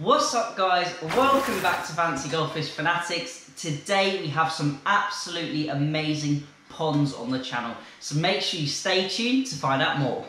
What's up guys? Welcome back to Fancy Goldfish Fanatics. Today we have some absolutely amazing ponds on the channel. So make sure you stay tuned to find out more.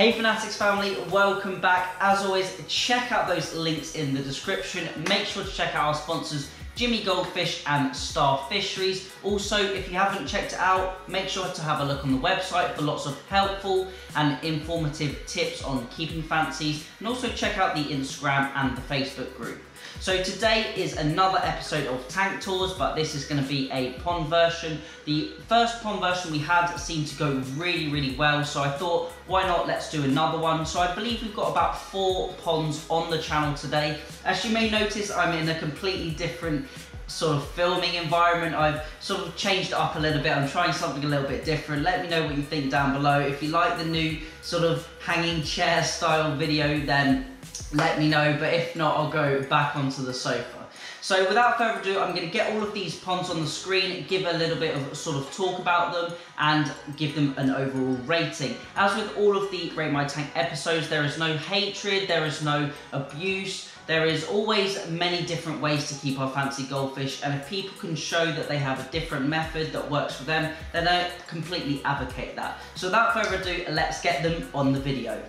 Hey Fanatics family, welcome back. As always, check out those links in the description. Make sure to check out our sponsors, Jimmy Goldfish and Star Fisheries. Also, if you haven't checked it out, make sure to have a look on the website for lots of helpful and informative tips on keeping fancies. And also check out the Instagram and the Facebook group. So today is another episode of Tank Tours, but this is going to be a pond version. The first pond version we had seemed to go really, really well, so I thought, why not, let's do another one. So I believe we've got about four ponds on the channel today. As you may notice, I'm in a completely different sort of filming environment. I've sort of changed up a little bit. I'm trying something a little bit different. Let me know what you think down below. If you like the new sort of hanging chair style video, then let me know. But if not, I'll go back onto the sofa. So without further ado, I'm going to get all of these ponds on the screen, give a little bit of sort of talk about them, and give them an overall rating. As with all of the Rate My Tank episodes, there is no hatred, there is no abuse, there is always many different ways to keep our fancy goldfish, and if people can show that they have a different method that works for them, then I completely advocate that. So without further ado, let's get them on the video.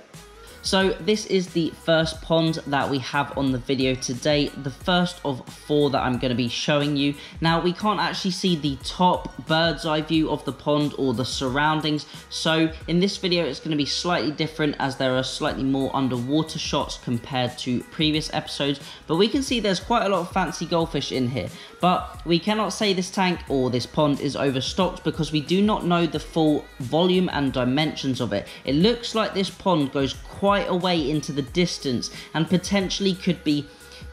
So this is the first pond that we have on the video today, the first of four that I'm going to be showing you. Now we can't actually see the top bird's eye view of the pond or the surroundings, so in this video it's going to be slightly different as there are slightly more underwater shots compared to previous episodes, but we can see there's quite a lot of fancy goldfish in here. But we cannot say this tank or this pond is overstocked because we do not know the full volume and dimensions of it. It looks like this pond goes quite a way into the distance and potentially could be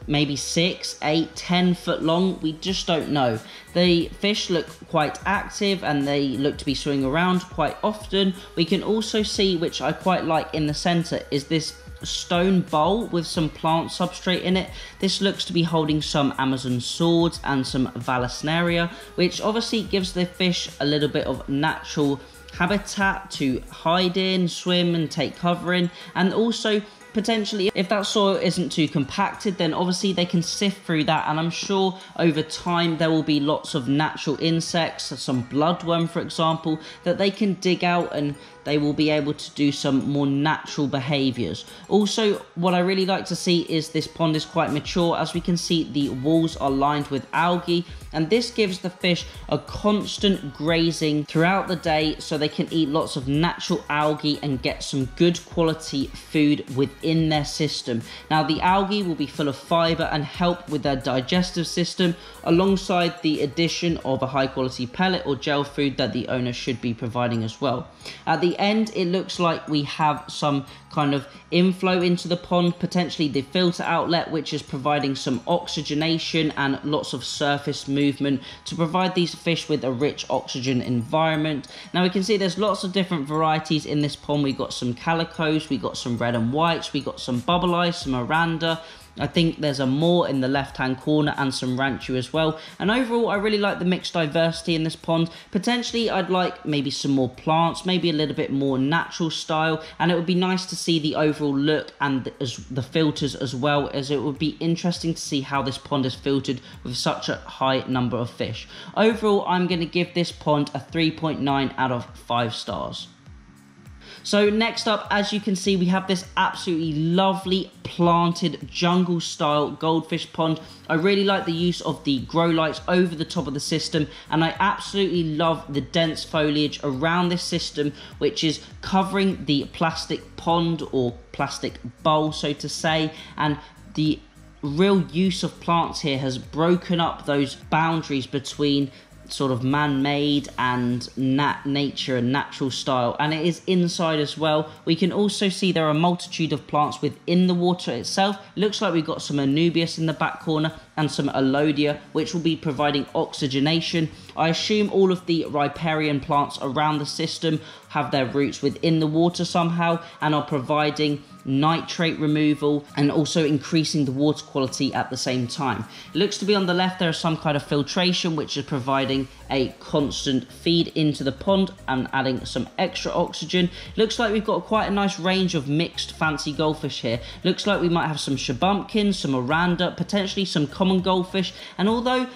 maybe six, eight, ten foot long. We just don't know. The fish look quite active and they look to be swimming around quite often. We can also see, which I quite like in the center, is this stone bowl with some plant substrate in it. This looks to be holding some Amazon swords and some Vallisneria, which obviously gives the fish a little bit of natural habitat to hide in, swim and take cover in, and also potentially if that soil isn't too compacted then obviously they can sift through that. And i'm sure over time there will be lots of natural insects some bloodworm for example that they can dig out and they will be able to do some more natural behaviors. Also, what I really like to see is this pond is quite mature. As we can see, the walls are lined with algae, and this gives the fish a constant grazing throughout the day so they can eat lots of natural algae and get some good quality food within their system. Now, the algae will be full of fiber and help with their digestive system alongside the addition of a high quality pellet or gel food that the owner should be providing as well. At the end, it looks like we have some kind of inflow into the pond, potentially the filter outlet, which is providing some oxygenation and lots of surface movement to provide these fish with a rich oxygen environment. Now we can see there's lots of different varieties in this pond. We've got some calicos, we got some red and whites, we got some bubble eyes, some Oranda, I think there's a moor in the left hand corner and some ranchu as well. And overall, I really like the mixed diversity in this pond. Potentially, I'd like maybe some more plants, maybe a little bit more natural style. And it would be nice to see the overall look and the filters as well, as it would be interesting to see how this pond is filtered with such a high number of fish. Overall, I'm going to give this pond a 3.9 out of 5 stars. So next up, as you can see, we have this absolutely lovely planted jungle style goldfish pond. I really like the use of the grow lights over the top of the system and I absolutely love the dense foliage around this system which is covering the plastic pond or plastic bowl so to say and the real use of plants here has broken up those boundaries between sort of man-made and nat nature and natural style and it is inside as well. We can also see there are a multitude of plants within the water itself. Looks like we've got some anubias in the back corner and some Elodea, which will be providing oxygenation. I assume all of the riparian plants around the system have their roots within the water somehow and are providing nitrate removal and also increasing the water quality at the same time. It looks to be on the left there is some kind of filtration which is providing a constant feed into the pond and adding some extra oxygen. Looks like we've got quite a nice range of mixed fancy goldfish here. Looks like we might have some shubunkins, some oranda, potentially some common goldfish. And although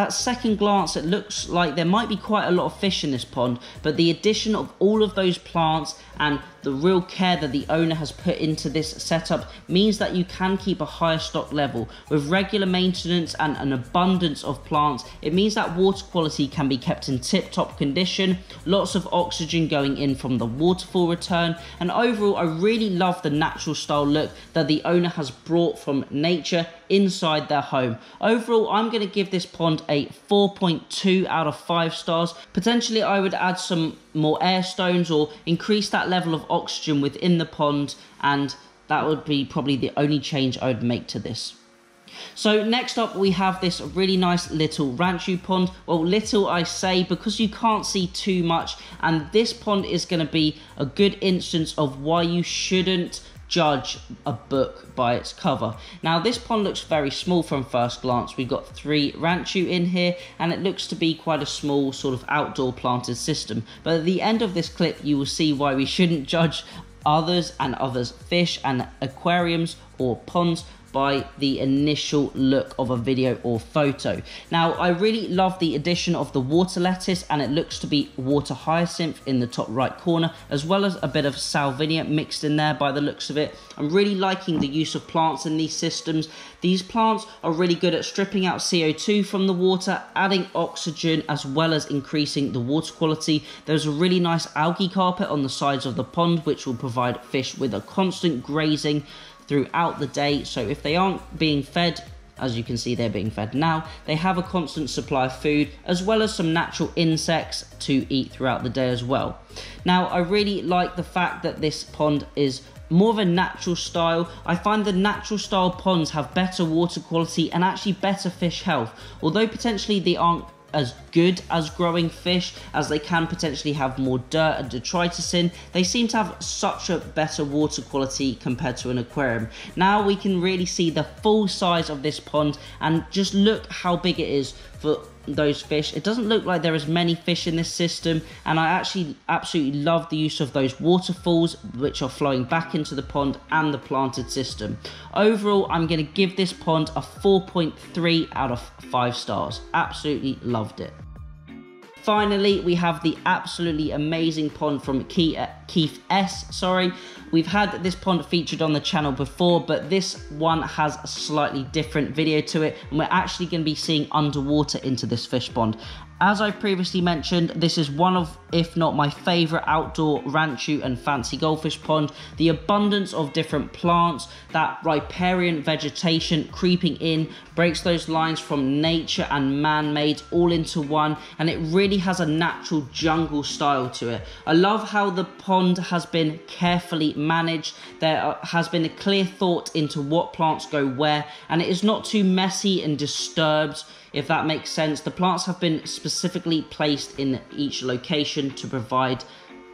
at second glance, it looks like there might be quite a lot of fish in this pond, but the addition of all of those plants and the real care that the owner has put into this setup means that you can keep a higher stock level. With regular maintenance and an abundance of plants, it means that water quality can be kept in tip top condition, lots of oxygen going in from the waterfall return, and overall, I really love the natural style look that the owner has brought from nature inside their home. Overall, I'm going to give this pond a 4.2 out of 5 stars. Potentially, I would add some more air stones or increase that level of oxygen within the pond and that would be probably the only change I would make to this. So next up we have this really nice little Ranchu pond. Well little I say because you can't see too much and this pond is going to be a good instance of why you shouldn't judge a book by its cover. Now this pond looks very small from first glance. We've got three Ranchu in here and it looks to be quite a small sort of outdoor planted system. But at the end of this clip you will see why we shouldn't judge others and others fish and aquariums or ponds by the initial look of a video or photo. Now, I really love the addition of the water lettuce and it looks to be water hyacinth in the top right corner, as well as a bit of salvinia mixed in there by the looks of it. I'm really liking the use of plants in these systems. These plants are really good at stripping out CO2 from the water, adding oxygen, as well as increasing the water quality. There's a really nice algae carpet on the sides of the pond, which will provide fish with a constant grazing throughout the day. So if they aren't being fed, as you can see they're being fed now, they have a constant supply of food as well as some natural insects to eat throughout the day as well. Now I really like the fact that this pond is more of a natural style. I find the natural style ponds have better water quality and actually better fish health. Although potentially they aren't as good as growing fish as they can potentially have more dirt and detritus in. They seem to have such a better water quality compared to an aquarium. Now we can really see the full size of this pond and just look how big it is for those fish. It doesn't look like there is many fish in this system and I actually absolutely love the use of those waterfalls which are flowing back into the pond and the planted system. Overall, I'm going to give this pond a 4.3 out of 5 stars. Absolutely loved it. Finally, we have the absolutely amazing pond from Keith S. Sorry, we've had this pond featured on the channel before, but this one has a slightly different video to it, and we're actually going to be seeing underwater into this fish pond. As I previously mentioned, this is one of, if not my favourite outdoor ranchu and fancy goldfish pond. The abundance of different plants, that riparian vegetation creeping in, breaks those lines from nature and man-made all into one, and it really has a natural jungle style to it. I love how the pond has been carefully managed. There has been a clear thought into what plants go where, and it is not too messy and disturbed if that makes sense. The plants have been specifically placed in each location to provide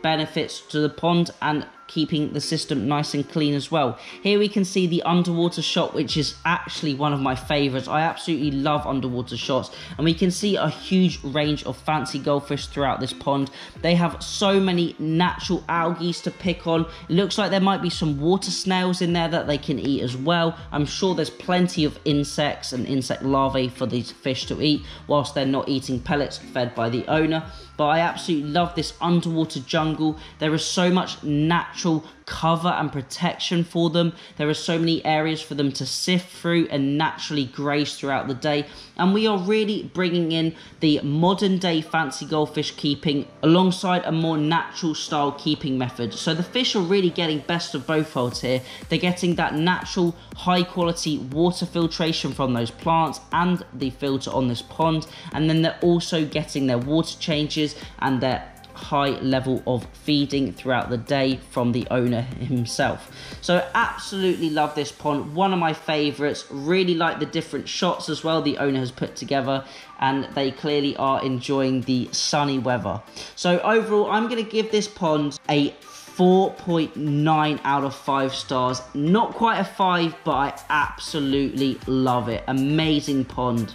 benefits to the pond and keeping the system nice and clean as well. Here we can see the underwater shot, which is actually one of my favorites. I absolutely love underwater shots, and we can see a huge range of fancy goldfish throughout this pond. They have so many natural algae to pick on. It looks like there might be some water snails in there that they can eat as well. I'm sure there's plenty of insects and insect larvae for these fish to eat, whilst they're not eating pellets fed by the owner but I absolutely love this underwater jungle. There is so much natural cover and protection for them. There are so many areas for them to sift through and naturally graze throughout the day. And we are really bringing in the modern day fancy goldfish keeping alongside a more natural style keeping method. So the fish are really getting best of both worlds here. They're getting that natural high quality water filtration from those plants and the filter on this pond. And then they're also getting their water changes and their high level of feeding throughout the day from the owner himself. So absolutely love this pond, one of my favourites, really like the different shots as well the owner has put together and they clearly are enjoying the sunny weather. So overall I'm going to give this pond a 4.9 out of 5 stars. Not quite a 5, but I absolutely love it. Amazing pond.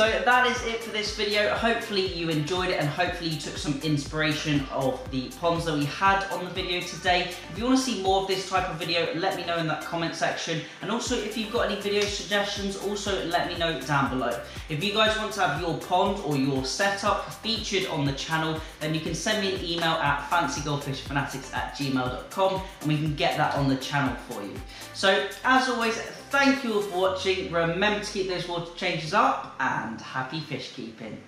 So that is it for this video. Hopefully you enjoyed it and hopefully you took some inspiration of the ponds that we had on the video today. If you want to see more of this type of video, let me know in that comment section. And also if you've got any video suggestions, also let me know down below. If you guys want to have your pond or your setup featured on the channel, then you can send me an email at fancygoldfishfanatics at gmail.com and we can get that on the channel for you. So as always, thank you all for watching. Remember to keep those water changes up and happy fish keeping.